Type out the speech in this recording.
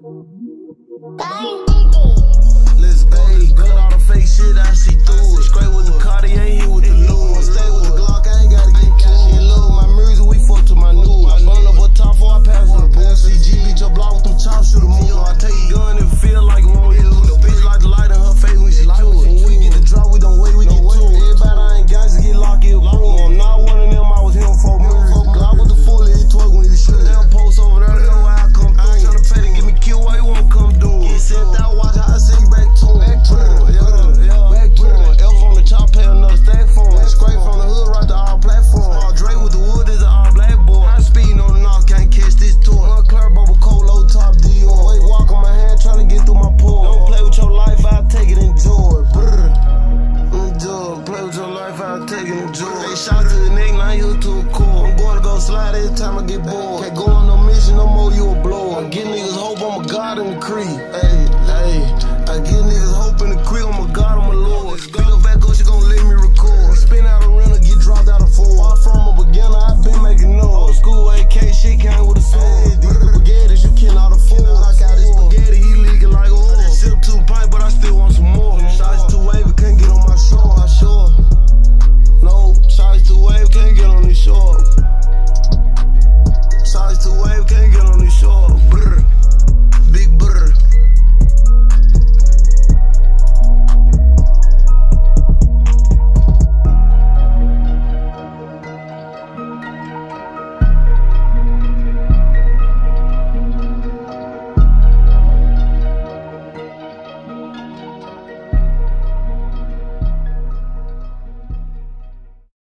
Let's cool. shout shot to the nigga now you too cool. I'm gonna go slide every time I get bored. Can't go on no mission no more, you a blower. I give niggas hope I'm a god in the creek. Hey, hey, I give niggas hope in the creek, I'm a god, I'm a lord. Pick up back up, she gon' let me record. Spin out a rental, get dropped out of four. I'm from a beginner, I been making noise. Old school AK, she came with a sword.